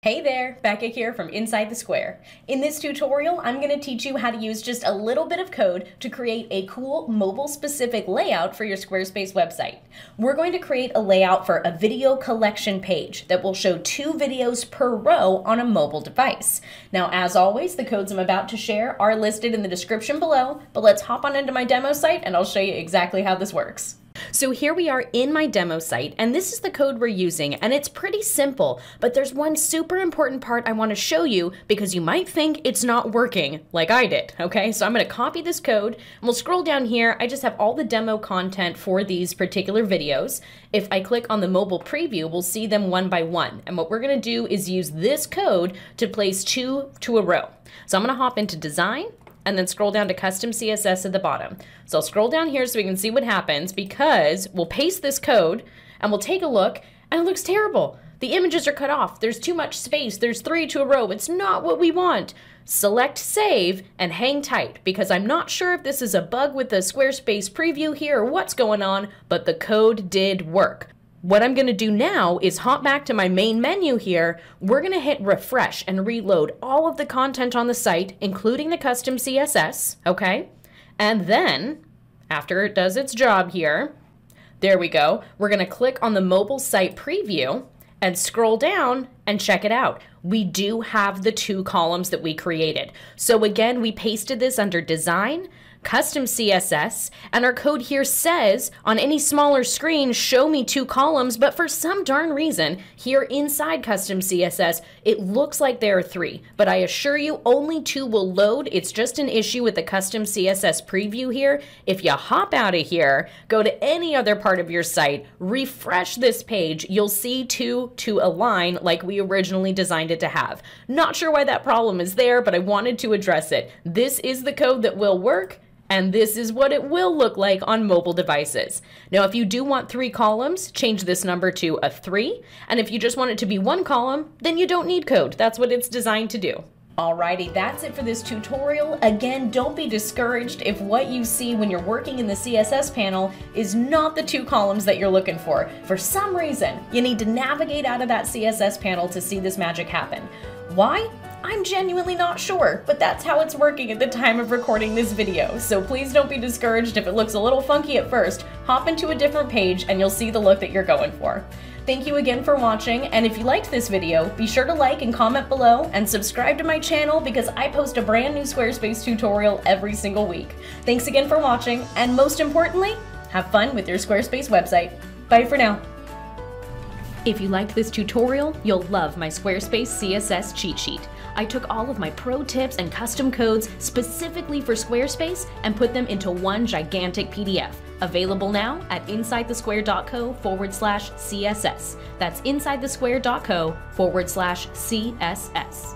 Hey there, Becca here from Inside the Square. In this tutorial, I'm going to teach you how to use just a little bit of code to create a cool mobile-specific layout for your Squarespace website. We're going to create a layout for a video collection page that will show two videos per row on a mobile device. Now, as always, the codes I'm about to share are listed in the description below, but let's hop on into my demo site and I'll show you exactly how this works. So here we are in my demo site, and this is the code we're using, and it's pretty simple, but there's one super important part I wanna show you because you might think it's not working like I did, okay? So I'm gonna copy this code, and we'll scroll down here. I just have all the demo content for these particular videos. If I click on the mobile preview, we'll see them one by one. And what we're gonna do is use this code to place two to a row. So I'm gonna hop into design, and then scroll down to custom CSS at the bottom. So I'll scroll down here so we can see what happens because we'll paste this code and we'll take a look and it looks terrible. The images are cut off. There's too much space. There's three to a row. It's not what we want. Select save and hang tight because I'm not sure if this is a bug with the Squarespace preview here or what's going on, but the code did work. What I'm gonna do now is hop back to my main menu here. We're gonna hit refresh and reload all of the content on the site, including the custom CSS, okay? And then, after it does its job here, there we go, we're gonna click on the mobile site preview and scroll down and check it out. We do have the two columns that we created. So again, we pasted this under design, custom CSS, and our code here says on any smaller screen, show me two columns, but for some darn reason, here inside custom CSS, it looks like there are three, but I assure you only two will load. It's just an issue with the custom CSS preview here. If you hop out of here, go to any other part of your site, refresh this page, you'll see two to align like we originally designed it to have. Not sure why that problem is there, but I wanted to address it. This is the code that will work and this is what it will look like on mobile devices. Now, if you do want three columns, change this number to a three. And if you just want it to be one column, then you don't need code. That's what it's designed to do. Alrighty, that's it for this tutorial. Again, don't be discouraged if what you see when you're working in the CSS panel is not the two columns that you're looking for. For some reason, you need to navigate out of that CSS panel to see this magic happen. Why? I'm genuinely not sure, but that's how it's working at the time of recording this video, so please don't be discouraged if it looks a little funky at first. Hop into a different page and you'll see the look that you're going for. Thank you again for watching, and if you liked this video, be sure to like and comment below, and subscribe to my channel because I post a brand new Squarespace tutorial every single week. Thanks again for watching, and most importantly, have fun with your Squarespace website. Bye for now. If you liked this tutorial, you'll love my Squarespace CSS cheat sheet. I took all of my pro tips and custom codes specifically for Squarespace and put them into one gigantic PDF. Available now at insidethesquare.co forward slash CSS. That's insidethesquare.co forward slash CSS.